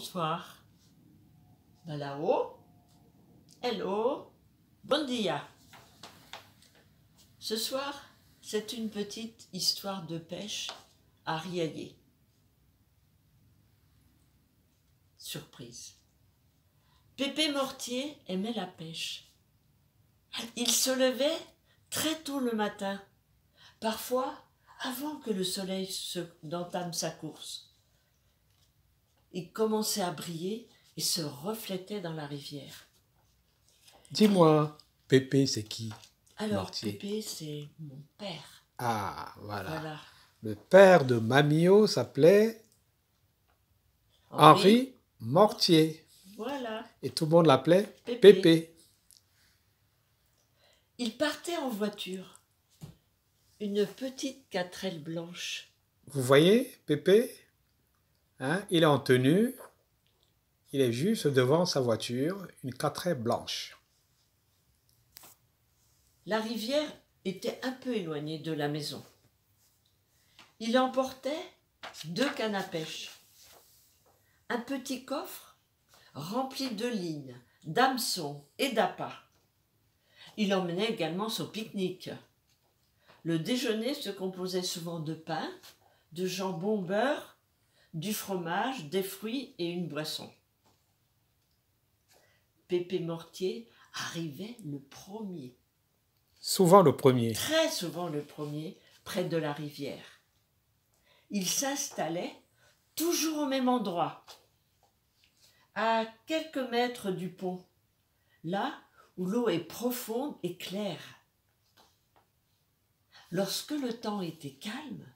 bonsoir. Balao. Hello. Bon dia. Ce soir, c'est une petite histoire de pêche à Riaillé. Surprise. Pépé Mortier aimait la pêche. Il se levait très tôt le matin, parfois avant que le soleil se, n'entame sa course. Il commençait à briller et se reflétait dans la rivière. Dis-moi, Pépé, c'est qui Alors, Mortier. Pépé, c'est mon père. Ah, voilà. Voilà. Le père de Mamio s'appelait Henri Mortier. Voilà. Et tout le monde l'appelait Pépé. Pépé. Il partait en voiture. Une petite quatrelle blanche. Vous voyez, Pépé? Hein, Il est en tenue. Il est juste devant sa voiture, une quatraine blanche. La rivière était un peu éloignée de la maison. Il emportait deux cannes à pêche, un petit coffre rempli de lignes, d'hameçons et d'appâts. Il emmenait également son pique-nique. Le déjeuner se composait souvent de pain, de jambon beurre, du fromage, des fruits et une boisson. Pépé Mortier arrivait le premier Souvent le premier. très souvent le premier, près de la rivière. Il s'installait toujours au même endroit, à quelques mètres du pont, là où l'eau est profonde et claire. Lorsque le temps était calme,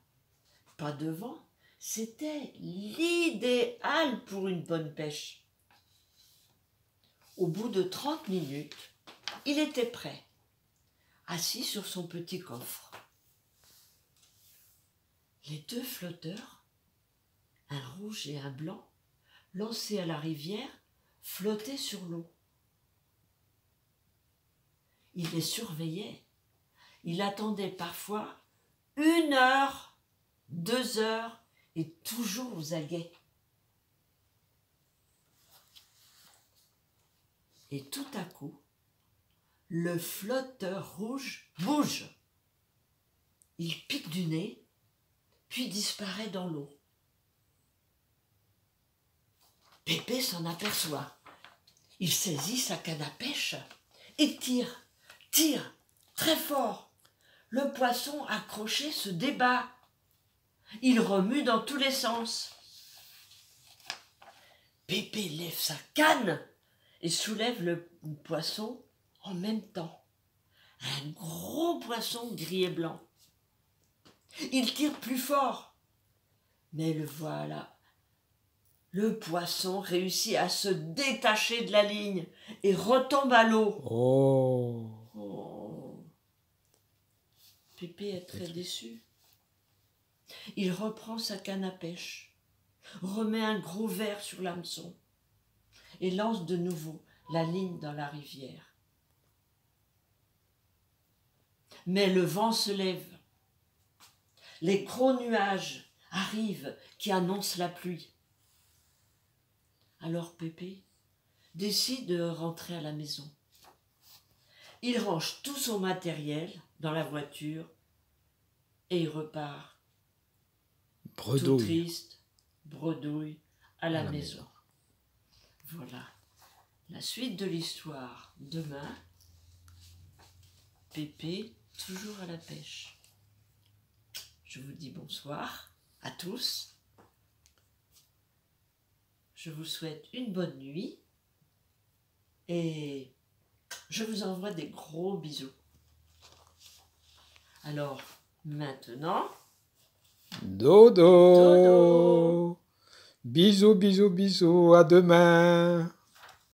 pas de vent, c'était l'idéal pour une bonne pêche. Au bout de trente minutes, il était prêt assis sur son petit coffre. Les deux flotteurs, un rouge et un blanc, lancés à la rivière, flottaient sur l'eau. Il les surveillait. Il attendait parfois une heure, deux heures, et toujours aux aguets. Et tout à coup, le flotteur rouge bouge. Il pique du nez, puis disparaît dans l'eau. Pépé s'en aperçoit. Il saisit sa canne à pêche et tire, tire, très fort. Le poisson accroché se débat. Il remue dans tous les sens. Pépé lève sa canne et soulève le poisson en même temps. Un gros poisson gris et blanc. Il tire plus fort. Mais le voilà. Le poisson réussit à se détacher de la ligne et retombe à l'eau. Oh. Oh. Pépé est très déçu. Il reprend sa canne à pêche, remet un gros verre sur l'hameçon et lance de nouveau la ligne dans la rivière. Mais le vent se lève. Les gros nuages arrivent qui annoncent la pluie. Alors Pépé décide de rentrer à la maison. Il range tout son matériel dans la voiture et il repart tout Bredouille. triste, bredouille, à la, À la maison. Voilà. La suite de l'histoire demain. Pépé, toujours à la pêche. Je vous dis bonsoir à tous. Je vous souhaite une bonne nuit et je vous envoie des gros bisous. Alors, maintenant, Dodo. Dodo. Bisous, bisous, bisous. À demain.